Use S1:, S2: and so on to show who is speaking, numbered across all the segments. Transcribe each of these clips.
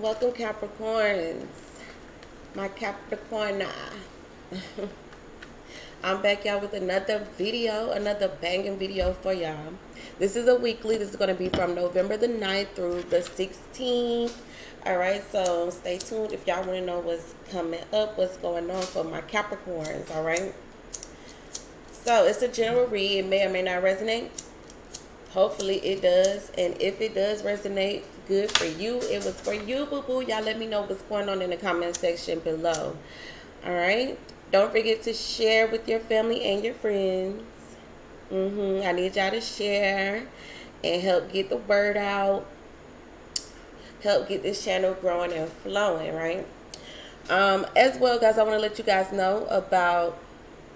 S1: Welcome Capricorns. My Capricorn. I'm back y'all with another video, another banging video for y'all. This is a weekly. This is going to be from November the 9th through the 16th. Alright, so stay tuned if y'all want to know what's coming up, what's going on for my Capricorns, alright? So, it's a general read. It may or may not resonate. Hopefully it does. And if it does resonate, good for you. It was for you, boo-boo. Y'all let me know what's going on in the comment section below. Alright? Don't forget to share with your family and your friends. Mm-hmm. I need y'all to share and help get the word out. Help get this channel growing and flowing, right? Um, as well, guys, I want to let you guys know about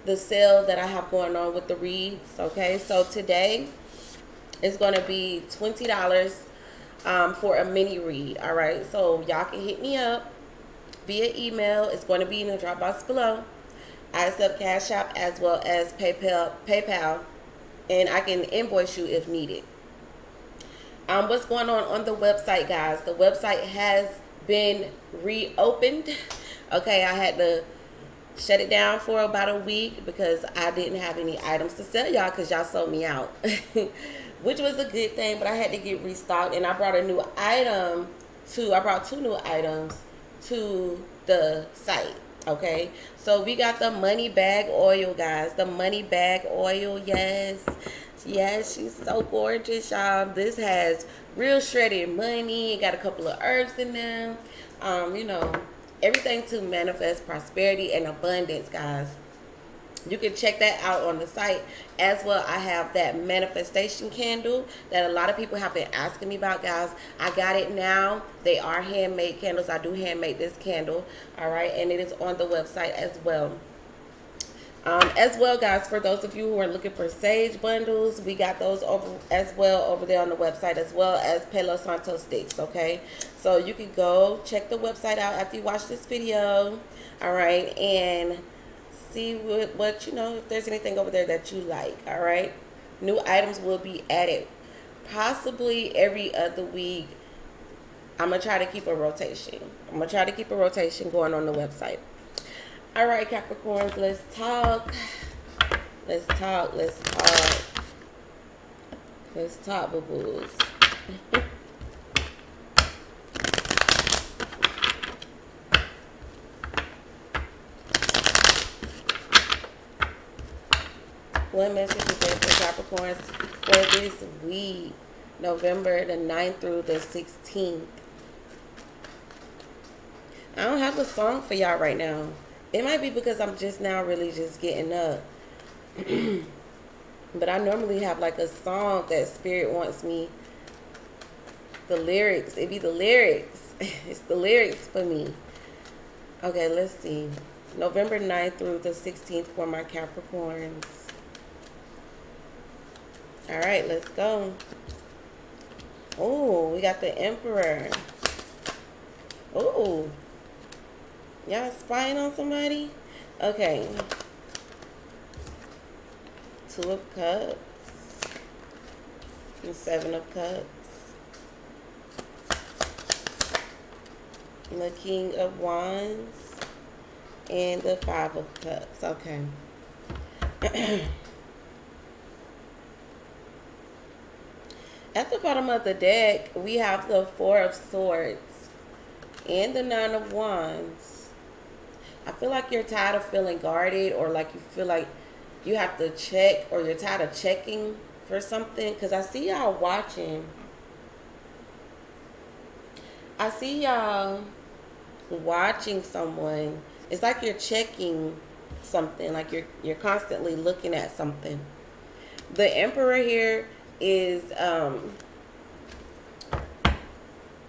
S1: the sale that I have going on with the reads. Okay, so today is going to be $20 um, for a mini read. All right, so y'all can hit me up via email. It's going to be in the drop box below. I accept Cash App as well as PayPal, PayPal, and I can invoice you if needed. Um, what's going on on the website, guys? The website has been reopened. Okay, I had to shut it down for about a week because I didn't have any items to sell y'all because y'all sold me out, which was a good thing. But I had to get restocked, and I brought a new item to. I brought two new items to the site. Okay, so we got the money bag oil, guys. The money bag oil, yes. Yes, she's so gorgeous, y'all. This has real shredded money. It got a couple of herbs in them. Um, you know, everything to manifest prosperity and abundance, guys. You can check that out on the site as well. I have that manifestation candle that a lot of people have been asking me about, guys. I got it now. They are handmade candles. I do handmade this candle, all right, and it is on the website as well. Um, as well, guys, for those of you who are looking for sage bundles, we got those over as well over there on the website, as well as Palo Santo sticks, okay? So you can go check the website out after you watch this video, all right, and see what, what, you know, if there's anything over there that you like, all right? New items will be added possibly every other week. I'm to try to keep a rotation. I'm to try to keep a rotation going on the website. All right, Capricorns, let's talk. Let's talk. Let's talk. Let's talk, boo-boos. One message is there for Capricorns for this week, November the 9th through the 16th. I don't have a song for y'all right now. It might be because I'm just now really just getting up. but I normally have like a song that Spirit wants me. The lyrics. It be the lyrics. it's the lyrics for me. Okay, let's see. November 9th through the 16th for my Capricorns. All right, let's go. Oh, we got the Emperor. Oh, y'all spying on somebody? Okay. Two of Cups. And Seven of Cups. And the King of Wands. And the Five of Cups. Okay. At the bottom of the deck, we have the Four of Swords and the Nine of Wands. I feel like you're tired of feeling guarded or like you feel like you have to check or you're tired of checking for something. Because I see y'all watching. I see y'all watching someone. It's like you're checking something. Like you're, you're constantly looking at something. The Emperor here is um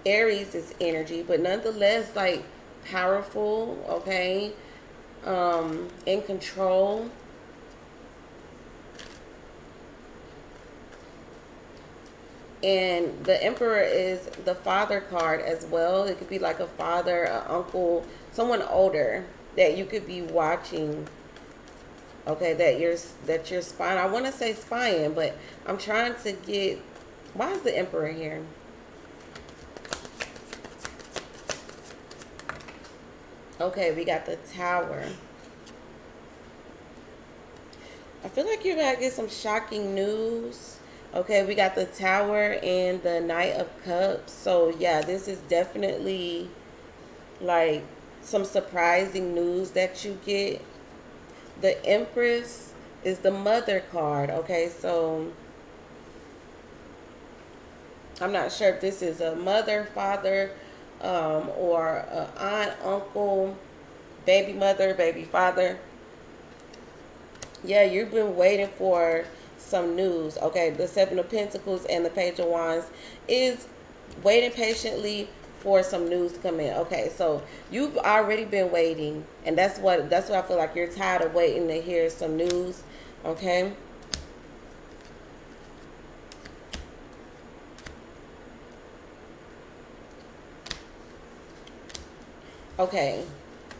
S1: Aries is energy, but nonetheless like powerful, okay? Um in control. And the Emperor is the father card as well. It could be like a father, an uncle, someone older that you could be watching okay that you're that you're spying i want to say spying but i'm trying to get why is the emperor here Okay, we got the tower. I feel like you're gonna get some shocking news. Okay, we got the tower and the knight of cups. So yeah, this is definitely like some surprising news that you get. The empress is the mother card. Okay, so I'm not sure if this is a mother, father, um, or aunt, uncle, baby mother, baby father. Yeah, you've been waiting for some news. Okay, the Seven of Pentacles and the Page of Wands is waiting patiently for some news to come in. Okay, so you've already been waiting, and that's what that's what I feel like you're tired of waiting to hear some news. Okay. Okay,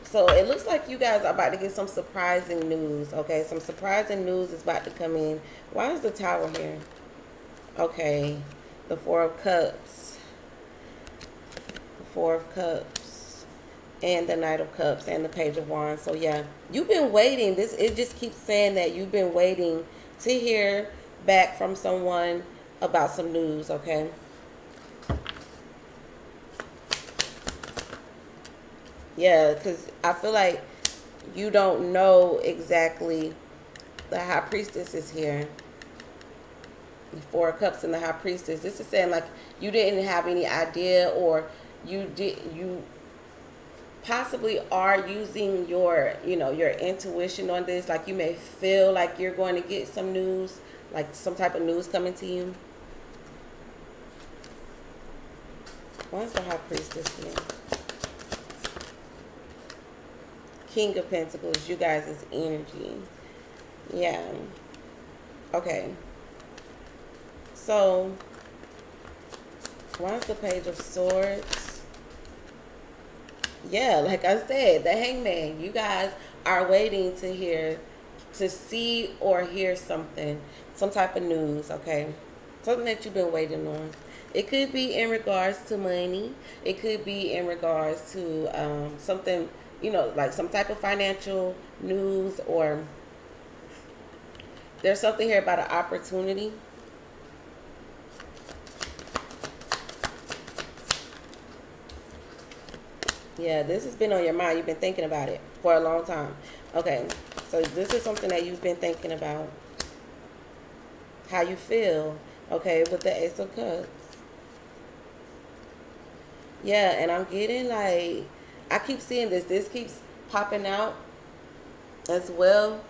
S1: so it looks like you guys are about to get some surprising news. Okay, some surprising news is about to come in. Why is the tower here? Okay, the Four of Cups. Four of Cups. And the Knight of Cups and the Page of Wands. So yeah, you've been waiting. This It just keeps saying that you've been waiting to hear back from someone about some news, okay? Yeah, because I feel like you don't know exactly the high priestess is here. The four cups and the high priestess. This is saying like you didn't have any idea or you did you possibly are using your you know your intuition on this like you may feel like you're going to get some news like some type of news coming to you why is the high priestess here King of Pentacles, you guys' is energy. Yeah. Okay. So, why is the Page of Swords? Yeah, like I said, the Hangman. You guys are waiting to hear, to see or hear something, some type of news, okay? Something that you've been waiting on. It could be in regards to money. It could be in regards to um, something you know, like some type of financial news or there's something here about an opportunity. Yeah, this has been on your mind. You've been thinking about it for a long time. Okay, so this is something that you've been thinking about. How you feel, okay, with the Ace of Cups. Yeah, and I'm getting like I keep seeing this. This keeps popping out as well.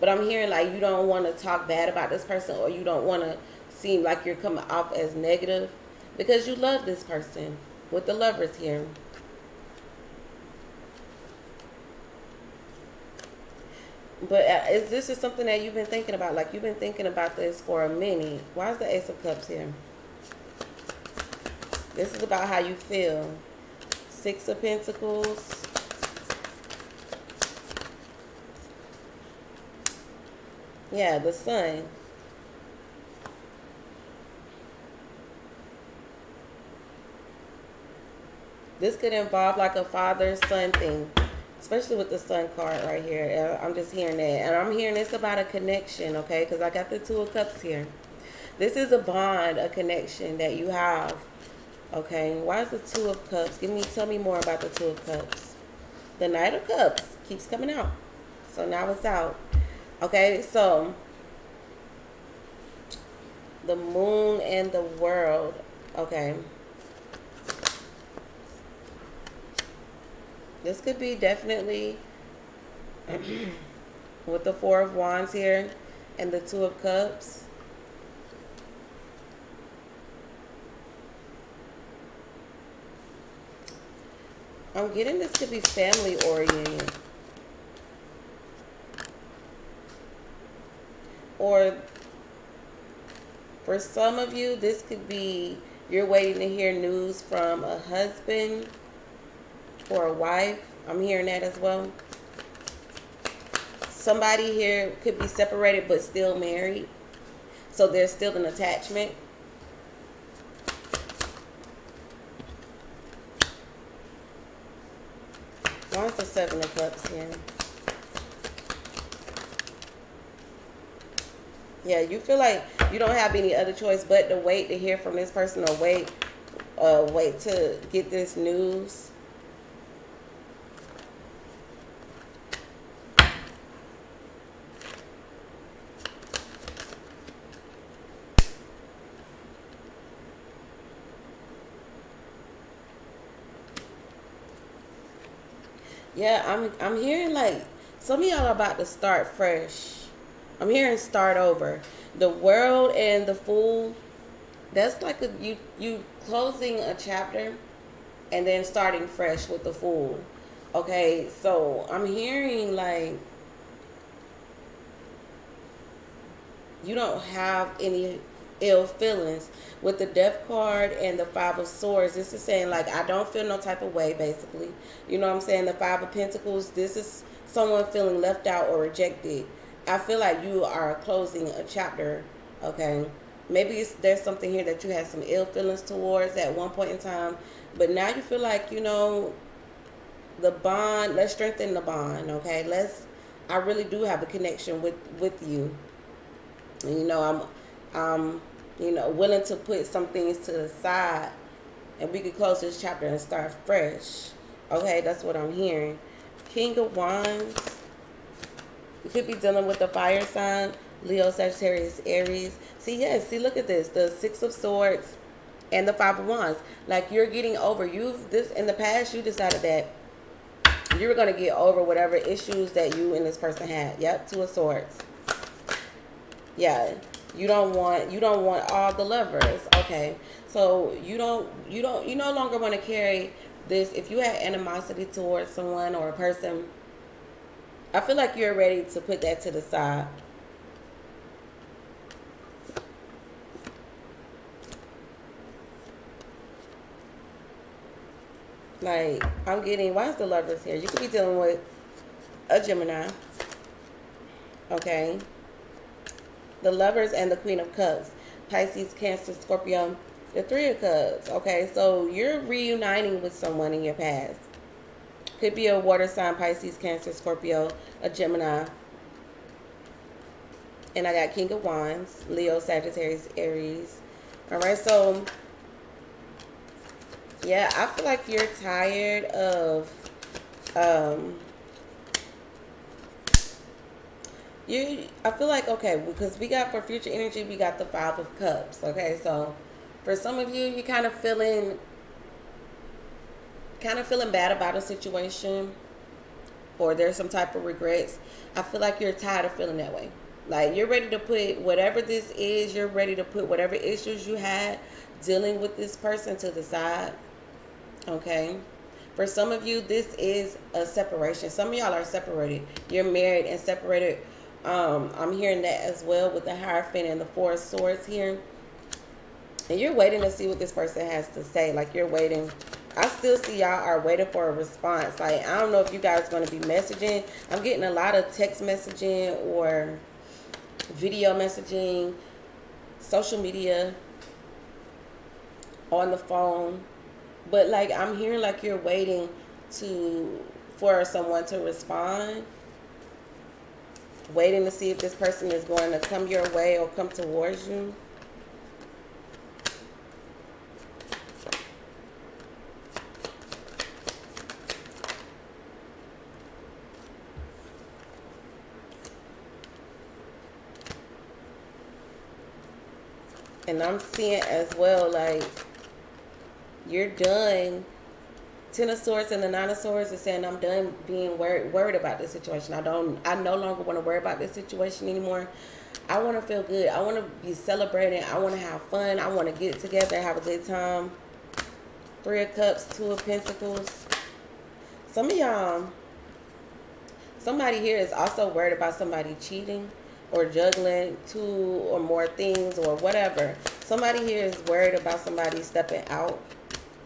S1: But I'm hearing like you don't want to talk bad about this person or you don't want to seem like you're coming off as negative because you love this person with the lovers here. But uh, is this is something that you've been thinking about? Like you've been thinking about this for a minute. Why is the Ace of Cups here? This is about how you feel. Six of Pentacles. Yeah, the sun. This could involve like a father-son thing, especially with the sun card right here. Uh, I'm just hearing that. And I'm hearing this about a connection, okay? Because I got the Two of Cups here. This is a bond, a connection that you have Okay, why is the Two of Cups? Give me, tell me more about the Two of Cups. The Knight of Cups keeps coming out. So now it's out. Okay, so the moon and the world. Okay. This could be definitely with the Four of Wands here and the Two of Cups. I'm getting this to be family oriented. Or for some of you, this could be you're waiting to hear news from a husband or a wife. I'm hearing that as well. Somebody here could be separated but still married. So there's still an attachment. Why the Seven of Cups here? Yeah, you feel like you don't have any other choice but to wait to hear from this person or wait, uh, wait to get this news. Yeah, I'm I'm hearing like some of y'all are about to start fresh. I'm hearing start over. The world and the fool. That's like a you you closing a chapter and then starting fresh with the fool. Okay, so I'm hearing like you don't have any ill feelings with the death card and the five of swords. This is saying like i don't feel no type of way basically. You know what i'm saying? The five of pentacles this is someone feeling left out or rejected. I feel like you are closing a chapter okay? Maybe there's something here that you had some ill feelings towards at one point in time but now you feel like you know the bond let's strengthen the bond okay? Let's i really do have a connection with with you. You know i'm um you know, willing to put some things to the side and we could close this chapter and start fresh. Okay, that's what I'm hearing. King of Wands. You could be dealing with the fire sign, Leo, Sagittarius, Aries. See, yes, see, look at this. The Six of Swords and the Five of Wands. Like you're getting over. You've this in the past you decided that you were gonna get over whatever issues that you and this person had. Yep, two of swords. Yeah you don't want you don't want all the lovers. Okay. So you don't you don't you no longer want to carry this. If you have animosity towards someone or a person i feel like you're ready to put that to the side. Like i'm getting why is the lovers here? You could be dealing with a gemini. Okay the lovers and the queen of cups pisces cancer scorpio the three of cups okay? So you're reuniting with someone in your past. Could be a water sign pisces cancer scorpio a gemini. And i got king of wands leo sagittarius aries. All right so yeah i feel like you're tired of um you I feel like okay because we got for future energy we got the five of cups okay? So for some of you you kind of feeling kind of feeling bad about a situation or there's some type of regrets I feel like you're tired of feeling that way. Like you're ready to put whatever this is you're ready to put whatever issues you had dealing with this person to the side okay? For some of you this is a separation. Some of y'all are separated. You're married and separated um, I'm hearing that as well with the Hierophant and the Four of Swords here. And you're waiting to see what this person has to say. Like you're waiting. I still see y'all are waiting for a response. Like I don't know if you guys going to be messaging. I'm getting a lot of text messaging or video messaging, social media, on the phone. But like I'm hearing like you're waiting to for someone to respond waiting to see if this person is going to come your way or come towards you. And I'm seeing as well, like, you're done Ten of Swords and the Nine of Swords is saying I'm done being worried worried about this situation. I don't I no longer want to worry about this situation anymore. I want to feel good. I want to be celebrating. I want to have fun. I want to get together, have a good time. Three of Cups, Two of Pentacles. Some of y'all, somebody here is also worried about somebody cheating or juggling two or more things or whatever. Somebody here is worried about somebody stepping out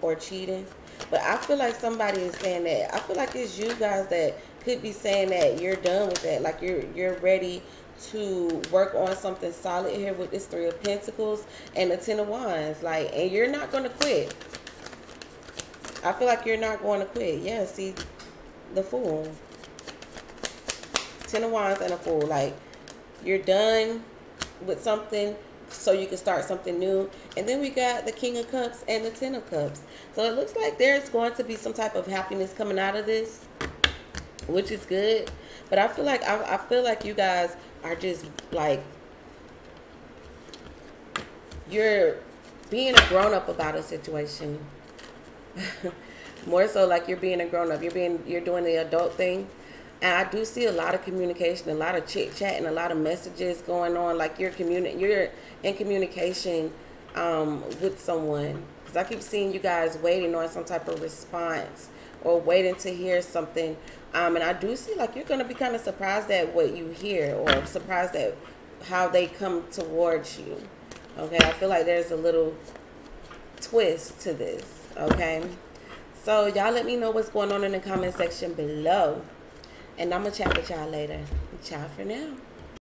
S1: or cheating. But I feel like somebody is saying that. I feel like it's you guys that could be saying that you're done with that. Like you're you're ready to work on something solid here with this three of pentacles and the ten of wands. Like and you're not gonna quit. I feel like you're not going to quit. Yeah, see, the Fool. Ten of Wands and a Fool. Like, you're done with something so you can start something new. And then we got the King of Cups and the Ten of Cups. So it looks like there's going to be some type of happiness coming out of this, which is good. But I feel like I, I feel like you guys are just like you're being a grown up about a situation. More so like you're being a grown up. You're being you're doing the adult thing. And I do see a lot of communication, a lot of chit chat, and a lot of messages going on. Like you're communi- you're in communication um, with someone. Because I keep seeing you guys waiting on some type of response or waiting to hear something. Um, and I do see like you're gonna be kind of surprised at what you hear or surprised at how they come towards you. Okay, I feel like there's a little twist to this. Okay, so y'all let me know what's going on in the comment section below. And I'm going to chat with y'all later. Ciao for now.